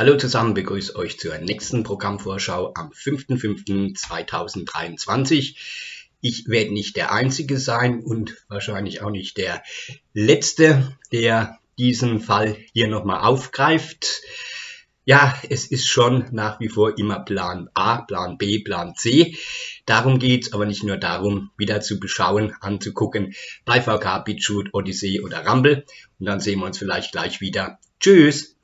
Hallo zusammen, begrüße euch zur nächsten Programmvorschau am 5.5.2023. Ich werde nicht der Einzige sein und wahrscheinlich auch nicht der Letzte, der diesen Fall hier nochmal aufgreift. Ja, es ist schon nach wie vor immer Plan A, Plan B, Plan C. Darum geht's, aber nicht nur darum, wieder zu beschauen, anzugucken bei VK, BitChute, Odyssey oder Rumble. Und dann sehen wir uns vielleicht gleich wieder. Tschüss!